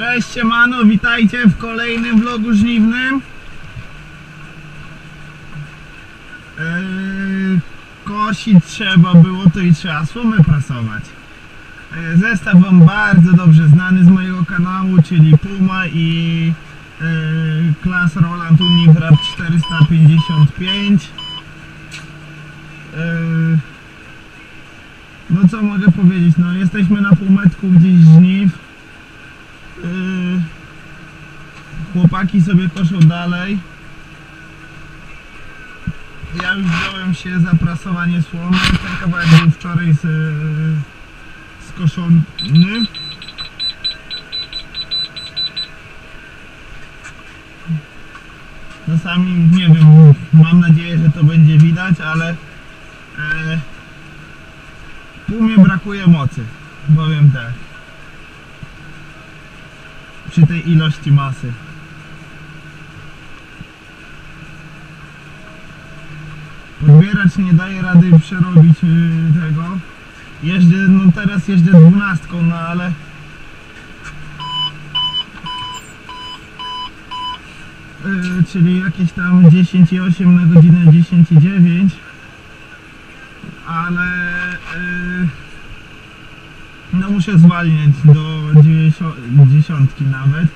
Cześć siemano, witajcie w kolejnym vlogu żniwnym. Yy, kosić trzeba było, to i trzeba słomy prasować. Yy, zestaw wam bardzo dobrze znany z mojego kanału, czyli Puma i yy, klas Roland Uniwrap 455. Yy, no co mogę powiedzieć, no jesteśmy na półmetku gdzieś żniw. Yy, chłopaki sobie koszą dalej. Ja już wziąłem się za prasowanie słomy. Ten kawałek był wczoraj z, skoszony. Czasami nie wiem, mam nadzieję, że to będzie widać, ale e, Pumie brakuje mocy, powiem tak. Przy tej ilości masy. Podbieracz nie daje rady przerobić yy, tego. Jeżdżę, no teraz jeżdżę dwunastką, no ale Yy, czyli jakieś tam 10,8 na godzinę 10,9 ale yy, no muszę zwalniać do 90 dziesiątki nawet.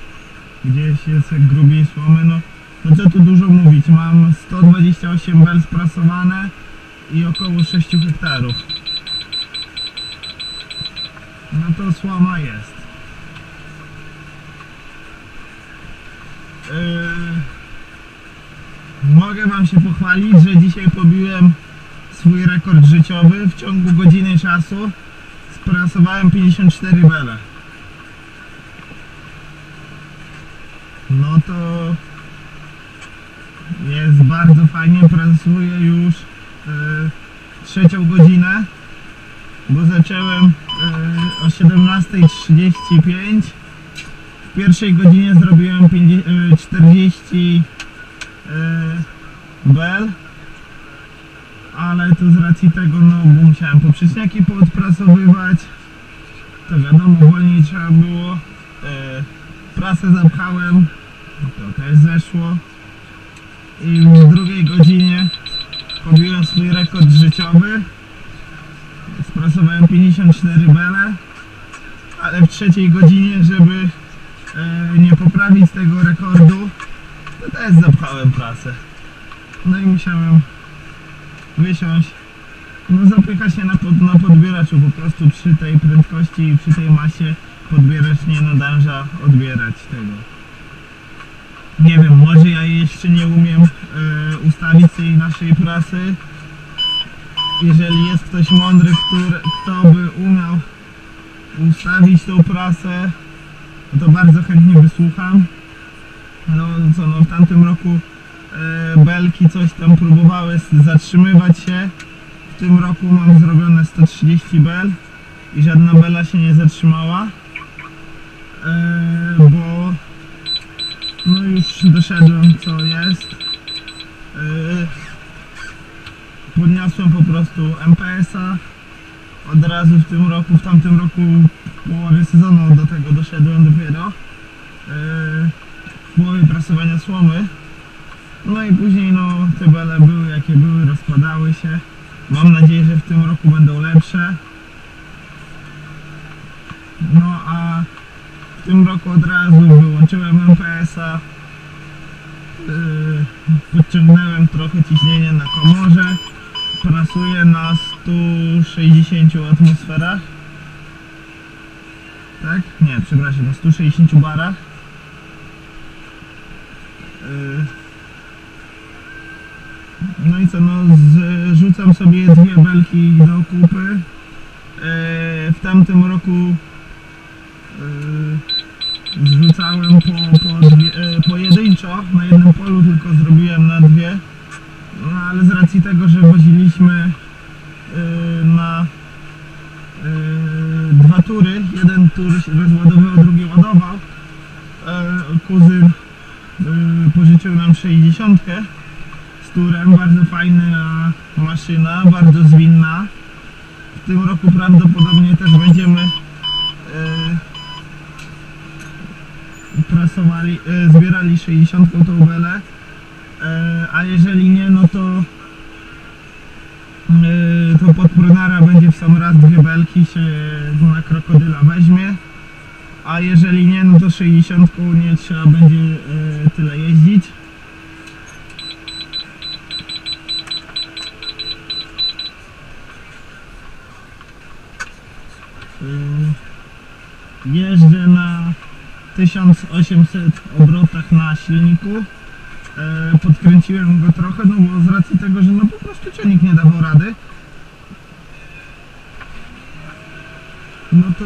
Gdzieś jest grubiej słomy no, no co tu dużo mówić. Mam 128 bel sprasowane i około 6 hektarów. No to słoma jest. Yy, mogę wam się pochwalić, że dzisiaj pobiłem swój rekord życiowy w ciągu godziny czasu sprasowałem 54 bele no to jest bardzo fajnie pracuję już yy, trzecią godzinę bo zacząłem yy, o 17.35 w pierwszej godzinie zrobiłem 50, yy, 40 bel ale to z racji tego, no bo musiałem poprzeczniaki poodprasowywać. To wiadomo, wolniej trzeba było. E, prasę zapchałem to też zeszło. I w drugiej godzinie pobiłem swój rekord życiowy. Sprasowałem 54 bele ale w trzeciej godzinie, żeby e, nie poprawić tego rekordu to też zapchałem prasę. No i musiałem wysiąść, no zapycha się na, pod, na podbieraczu, po prostu przy tej prędkości i przy tej masie podbieracz nie nadąża odbierać tego. Nie wiem, może ja jeszcze nie umiem e, ustawić tej naszej prasy. Jeżeli jest ktoś mądry, który, kto by umiał ustawić tą prasę, no to bardzo chętnie wysłucham. No co, no w tamtym roku belki coś tam próbowały zatrzymywać się. W tym roku mam zrobione 130 bel i żadna bela się nie zatrzymała. E, bo no już doszedłem co jest. E, podniosłem po prostu MPS-a od razu w tym roku, w tamtym roku w połowie sezonu do tego doszedłem dopiero. W połowie prasowania słomy no i później no te bele były jakie były, rozpadały się. Mam nadzieję, że w tym roku będą lepsze. No a w tym roku od razu wyłączyłem MPS-a. Yy, podciągnąłem trochę ciśnienie na komorze. Prasuję na 160 atmosferach. Tak? Nie, przepraszam, na 160 barach. Yy, no i co, no zrzucam sobie dwie belki do kupy. E, w tamtym roku e, zrzucałem po, po dwie, e, pojedynczo, na jednym polu tylko zrobiłem na dwie. No ale z racji tego, że woziliśmy na dwa tury, jeden tur rozładował, drugi ładował, kuzyn pożyczył nam 60 turem, bardzo fajna maszyna, bardzo zwinna. W tym roku prawdopodobnie też będziemy prasowali, e, zbierali 60 tą belę, e, a jeżeli nie, no to to pod prunara będzie w sam raz dwie belki się na krokodyla weźmie, a jeżeli nie, no to 60 nie trzeba będzie tyle jeździć. Y, jeżdżę na 1800 obrotach na silniku. E, podkręciłem go trochę, no bo z racji tego, że no po prostu ciągnik nie dawał rady. No to,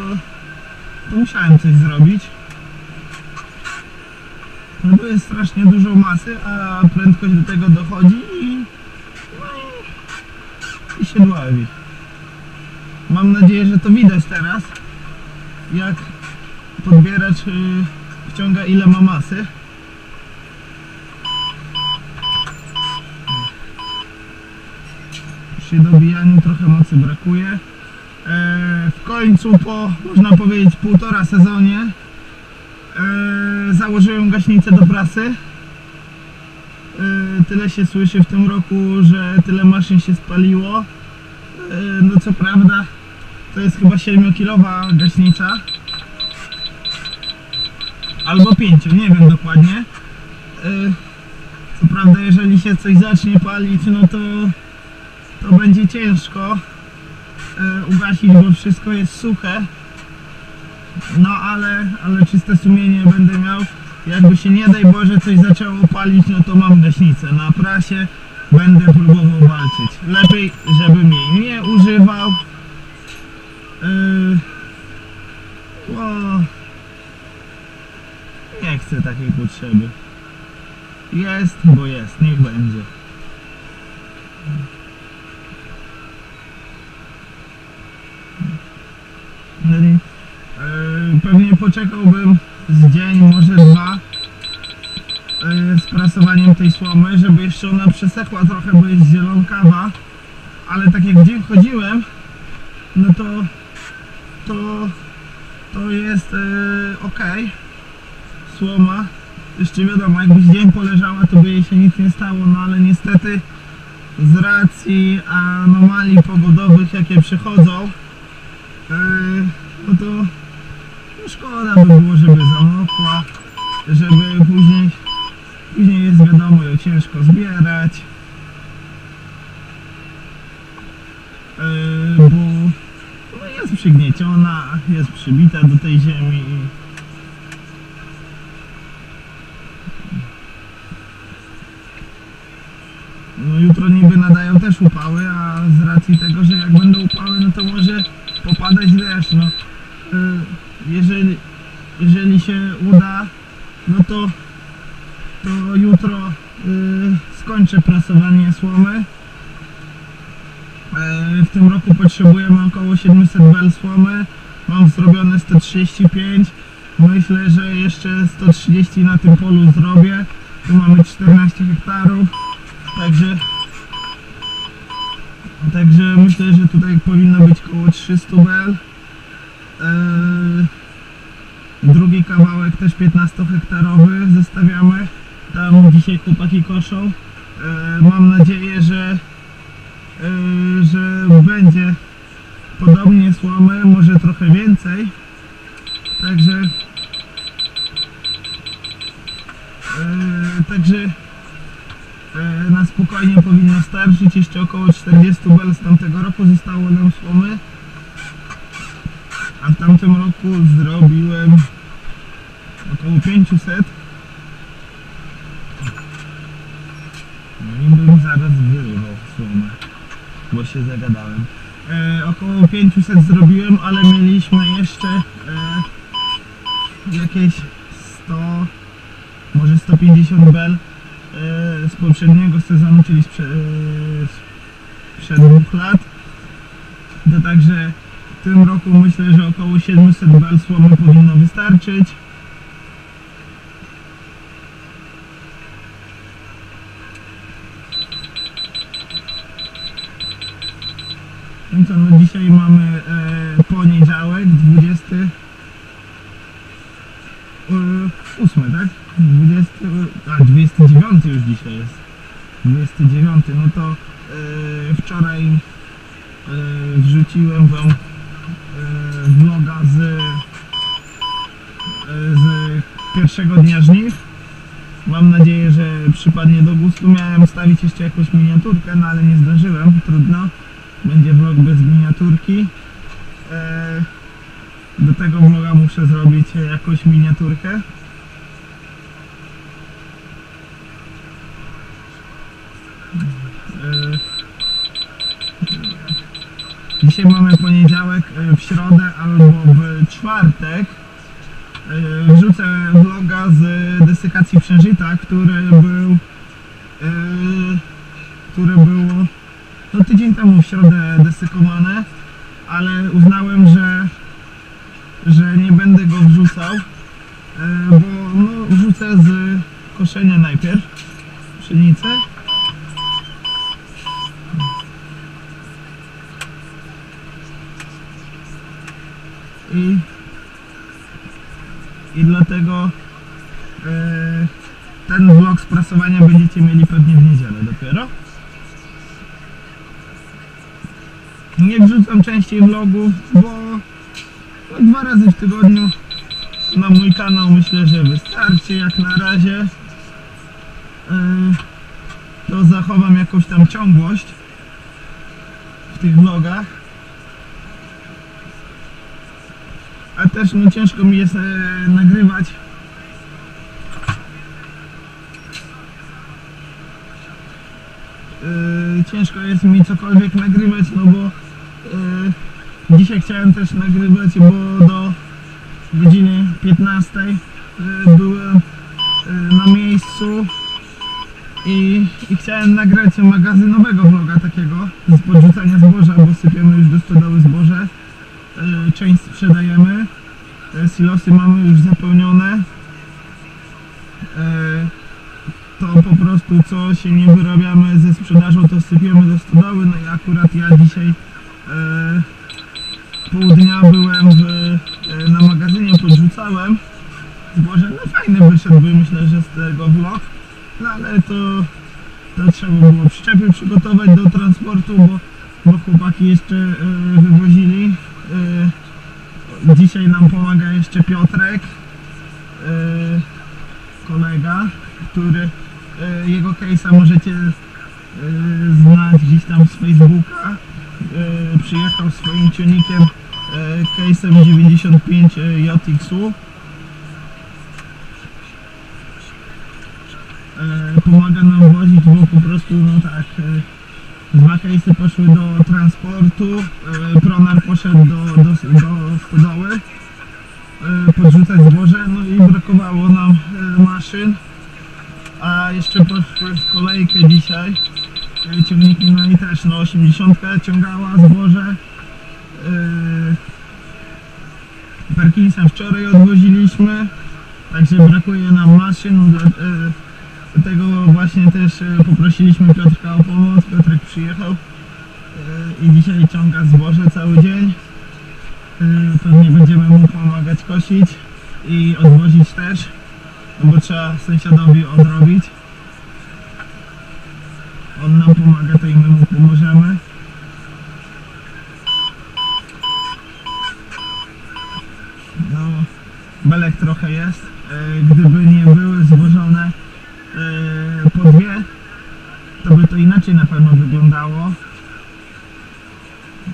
to musiałem coś zrobić. No bo jest strasznie dużo masy, a prędkość do tego dochodzi i no i, i się dławi mam nadzieję, że to widać teraz jak podbieracz y, wciąga ile ma masy. Przy dobijaniu trochę mocy brakuje. E, w końcu po można powiedzieć półtora sezonie e, założyłem gaśnicę do prasy. E, tyle się słyszy w tym roku, że tyle maszyn się spaliło. No co prawda to jest chyba 7-kilowa gaśnica. Albo 5, nie wiem dokładnie. Co prawda jeżeli się coś zacznie palić no to to będzie ciężko e, ugasić, bo wszystko jest suche. No ale, ale czyste sumienie będę miał. Jakby się nie daj Boże coś zaczęło palić no to mam gaśnicę na prasie. Będę próbował walczyć. Lepiej żebym jej nie używał yy, bo nie chcę takiej potrzeby. Jest, bo jest, niech będzie. Yy, pewnie poczekałbym z dzień, może dwa yy, z prasowaniem tej słomy, żeby jeszcze ona przesechła trochę, bo jest zielonkawa ale tak jak dzień chodziłem no to to to jest yy, ok słoma. Jeszcze wiadomo, jakbyś dzień poleżała to by jej się nic nie stało no ale niestety z racji anomalii pogodowych jakie przychodzą no to no szkoda by było, żeby zamokła, żeby później, później jest wiadomo ją ciężko zbierać, bo no jest przygnieciona, jest przybita do tej ziemi no jutro niby nadają też upały, a z racji tego, że jak będą upały, no to może popadać deszcz, no y, jeżeli, jeżeli się uda, no to, to jutro y, skończę prasowanie słomy. Y, w tym roku potrzebujemy około 700 bel słomy, mam zrobione 135, myślę, że jeszcze 130 na tym polu zrobię, tu mamy 14 hektarów, także Także myślę, że tutaj powinno być około 300 bel. Eee, drugi kawałek też 15 hektarowy zostawiamy. Tam dzisiaj chłopaki koszą. Eee, mam nadzieję, że będzie podobnie słomy, może trochę więcej. Także także E, na spokojnie powinno starczyć. Jeszcze około 40 bel z tamtego roku zostało nam słomy. A w tamtym roku zrobiłem około 500. No i bym zaraz wyrywał słomę, bo się zagadałem. E, około 500 zrobiłem, ale mieliśmy jeszcze e, jakieś 100, może 150 bel z poprzedniego sezonu, czyli sprzed, sprzed dwóch lat. To także w tym roku myślę, że około 700 bel słomy powinno wystarczyć. No dzisiaj mamy e, poniedziałek, 20 e, 8, tak? 20, a 29 już dzisiaj jest. 29, no to yy, wczoraj yy, wrzuciłem wam yy, vloga z, yy, z pierwszego dnia żniw. Mam nadzieję, że przypadnie do gustu. Miałem stawić jeszcze jakąś miniaturkę, no ale nie zdążyłem, trudno. Będzie vlog bez miniaturki. Yy, do tego vloga muszę zrobić jakąś miniaturkę. Yy, Dzisiaj mamy poniedziałek, yy, w środę albo w czwartek wrzucę vloga z desykacji przężyta, który był które było tydzień temu w środę desykowane, ale uznałem, że że nie będę go wrzucał, yy, bo no, wrzucę z koszenia najpierw pszenicę i, i dlatego e, ten vlog z prasowania będziecie mieli pewnie w niedzielę dopiero. Nie wrzucam częściej vlogów, bo dwa razy w tygodniu na mój kanał myślę, że wystarczy jak na razie. E, to zachowam jakąś tam ciągłość w tych vlogach. a też no ciężko mi jest e, nagrywać e, ciężko jest mi cokolwiek nagrywać no bo dzisiaj chciałem też nagrywać bo do godziny 15 e, byłem e, na miejscu i, i chciałem nagrać magazynowego vloga takiego z podrzucania zboża, bo sypiemy już do stodoły zboże. Część sprzedajemy. Silosy mamy już zapełnione. To po prostu co się nie wyrabiamy ze sprzedażą to sypiemy do stodoły. No i akurat ja dzisiaj pół dnia byłem w, e, na magazynie podrzucałem zboże, no fajny wyszedłby myślę, że z tego vlog no ale to to trzeba było przyczepy przygotować do transportu, bo, bo chłopaki jeszcze e, wywozili. E, dzisiaj nam pomaga jeszcze Piotrek, e, kolega, który e, jego case'a możecie e, znać gdzieś tam z Facebooka. E, przyjechał swoim ciągnikiem e, case'em 95 JX-u. e, pomaga nam wozić, bo po prostu no tak dwa case'y poszły do transportu, Pronar poszedł do, do, do stodoły podrzucać zboże, no i brakowało nam maszyn a jeszcze poszły w kolejkę dzisiaj ciągniki, no i też no 80 ciągała zboże Perkinsa wczoraj odwoziliśmy także brakuje nam maszyn dla, e, Dlatego właśnie też e, poprosiliśmy Piotrka o pomoc. Piotrek przyjechał e, i dzisiaj ciąga zboże cały dzień. E, Pewnie będziemy mu pomagać kosić i odwozić też, no bo trzeba sąsiadowi odrobić. On nam pomaga, to i my mu pomożemy. No, belek trochę jest. E, Gdyby nie były zwożone e, po dwie, to by to inaczej na pewno wyglądało.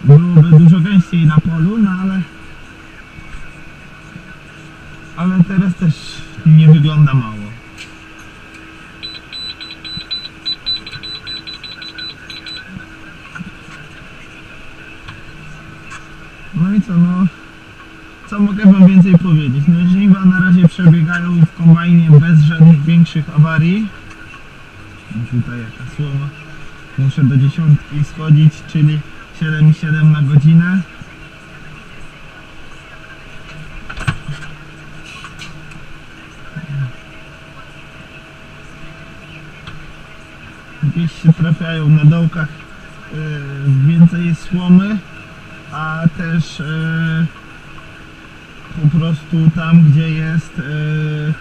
Byłoby dużo gęściej na polu, no ale ale teraz też nie wygląda mało. No i co, no co mogę wam więcej powiedzieć? No żniwa na razie przebiegają w kombajnie bez żadnych większych awarii. Tutaj jaka słowa. Muszę do dziesiątki schodzić, czyli 7,7 na godzinę. Gdzieś się trafiają na dołkach yy, więcej jest słomy, a też yy, po prostu tam gdzie jest yy,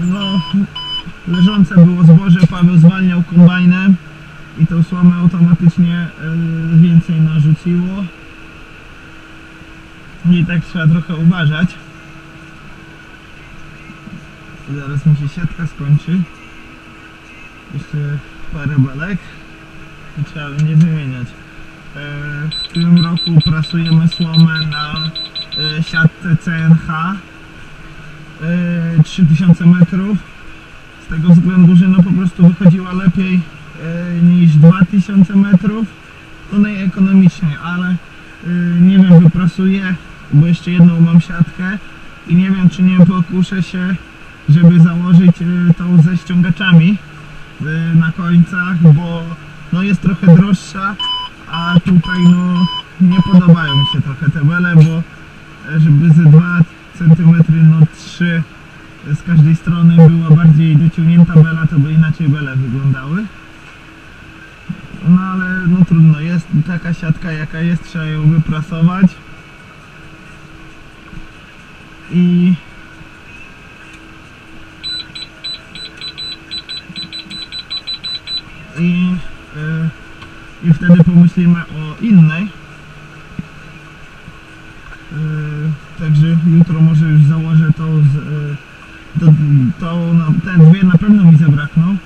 no, leżące było zboże, Paweł zwalniał kombajnem i tą słomę automatycznie y, więcej narzuciło. I tak trzeba trochę uważać. Zaraz mi się siatka skończy. Jeszcze parę belek i trzeba będzie wymieniać. E, W tym roku prasujemy słomę na e, siatce CNH e, 3000 metrów. Z tego względu, że no po prostu wychodziła lepiej e, niż 2000 metrów. To najekonomiczniej, ale e, nie wiem, wyprasuję, bo jeszcze jedną mam siatkę i nie wiem, czy nie pokuszę się, żeby założyć e, tą ze ściągaczami e, na końcach, bo no jest trochę droższa, a tutaj no nie podobają mi się trochę te bele, bo e, żeby ze 2 cm, no 3 z każdej strony była bardziej dociągnięta bela, to by inaczej bele wyglądały. No ale no trudno, jest taka siatka jaka jest, trzeba ją wyprasować. I i, e, i wtedy pomyślimy o innej. E, Także jutro może już założę to z, e, to, to te dwie na pewno mi zabrakną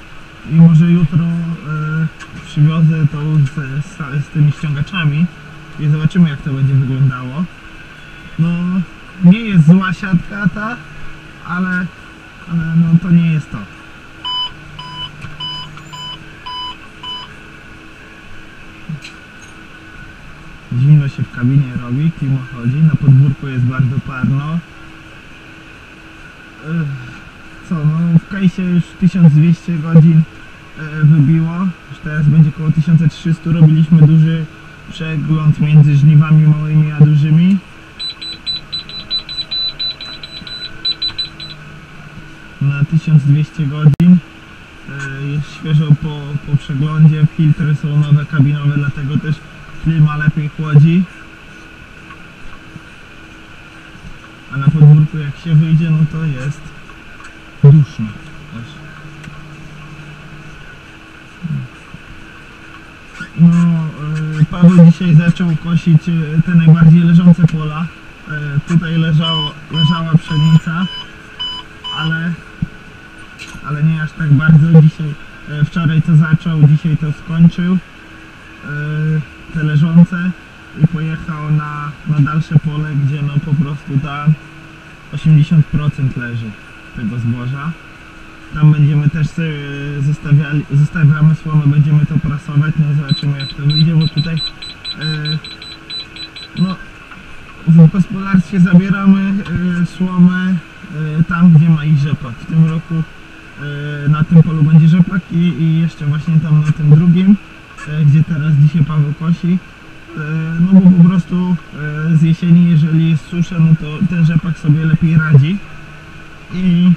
i może jutro e, przywiozę to z, z, z tymi ściągaczami i zobaczymy jak to będzie wyglądało. No nie jest zła siatka ta, ale, ale no to nie jest to. Się w kabinie robi, klima chodzi, na podwórku jest bardzo parno. Co, no w kajsie już 1200 godzin e, wybiło, już teraz będzie około 1300, robiliśmy duży przegląd między żniwami małymi a dużymi. Na 1200 godzin. E, Jest świeżo po, po przeglądzie, filtry są nowe kabinowe, dlatego też klima lepiej chłodzi. A na podwórku jak się wyjdzie, no to jest duszno. No, e, Paweł dzisiaj zaczął kosić e, te najbardziej leżące pola. E, Tutaj leżało, leżała pszenica, ale, ale nie aż tak bardzo. Dzisiaj, wczoraj to zaczął, dzisiaj to skończył. Te leżące i pojechał na, na dalsze pole, gdzie no po prostu tam 80% leży tego zboża. Tam będziemy też sobie zostawiali, zostawiamy słomę, będziemy to prasować, no zobaczymy jak to wyjdzie, bo tutaj e, no w gospodarstwie zabieramy e, słomę e, tam, gdzie ma ich rzepak. W tym roku na tym polu będzie rzepak i, i jeszcze właśnie tam na tym drugim, gdzie teraz dzisiaj Paweł kosi. E, No bo po prostu e, z jesieni, jeżeli jest susza, no to ten rzepak sobie lepiej radzi. I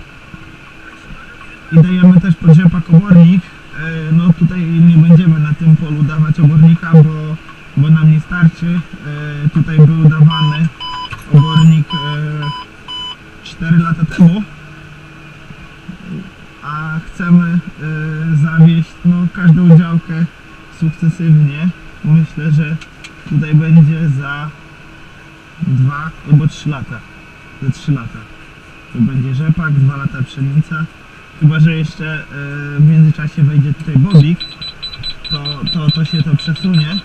i dajemy też pod rzepak obornik. E, No tutaj nie będziemy na tym polu dawać obornika, bo, bo nam nie starczy. Tutaj był dawany obornik e, 4 lata temu. A chcemy e, zawieść no, każdą działkę sukcesywnie. Myślę, że tutaj będzie za 2 albo 3 lata. Za 3 lata. To będzie rzepak, 2 lata pszenica. Chyba, że jeszcze e, w międzyczasie wejdzie tutaj bobik, to, to, to się to przesunie.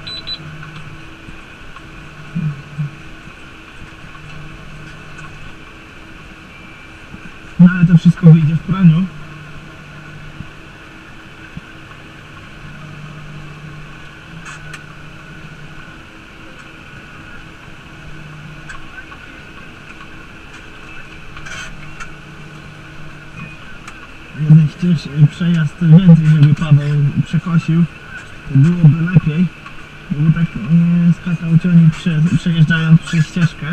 No ale to wszystko wyjdzie w praniu. jeden ścież, przejazd więcej, żeby Paweł przekosił, to byłoby lepiej, bo tak nie skakał ciągnik prze, przejeżdżając przez ścieżkę.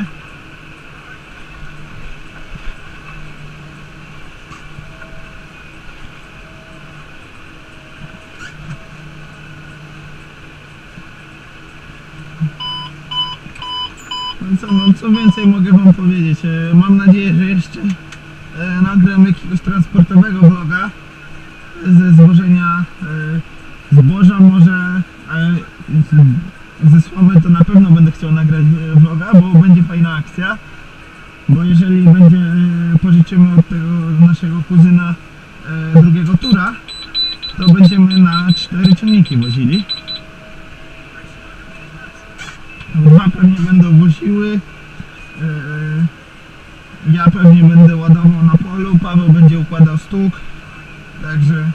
No co, no co więcej mogę wam powiedzieć, E, mam nadzieję, że jeszcze e, nagram jakiegoś transportowego vloga ze zwożenia e, zboża może e, ze słomy to na pewno będę chciał nagrać e, vloga, bo będzie fajna akcja. Bo jeżeli będzie pożyczymy od tego naszego kuzyna drugiego tura to będziemy na cztery ciągniki wozili. Dwa pewnie będą woziły ja pewnie będę ładował na polu, Paweł będzie układał stóg także,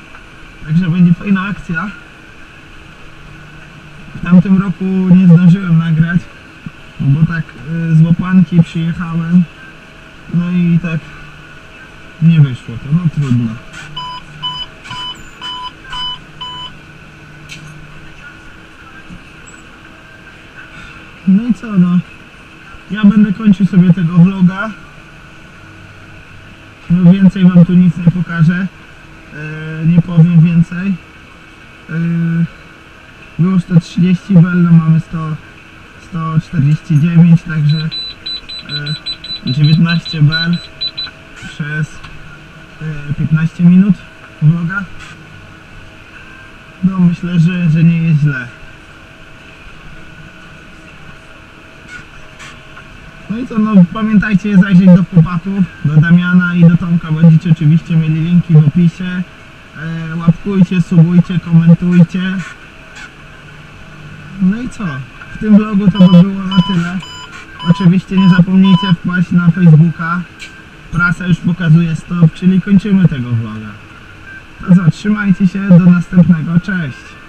także będzie fajna akcja. W tamtym roku nie zdążyłem nagrać bo tak e, z łapanki przyjechałem. No i tak nie wyszło to, no trudno. No i co no? Ja będę kończył sobie tego vloga. No więcej wam tu nic nie pokażę nie powiem więcej e, było 130 bel, no mamy 100 149, także e, 19 bel przez e, 15 minut vloga. No myślę, że, że nie jest źle. No i co, no pamiętajcie zajrzeć do chłopaków, do Damiana i do Tomka, będziecie oczywiście mieli linki w opisie. E, łapkujcie, subujcie, komentujcie. No i co? W tym vlogu to by było na tyle. Oczywiście nie zapomnijcie wpaść na Facebooka. Prasa już pokazuje stop, czyli kończymy tego vloga. To co, trzymajcie się, do następnego, cześć!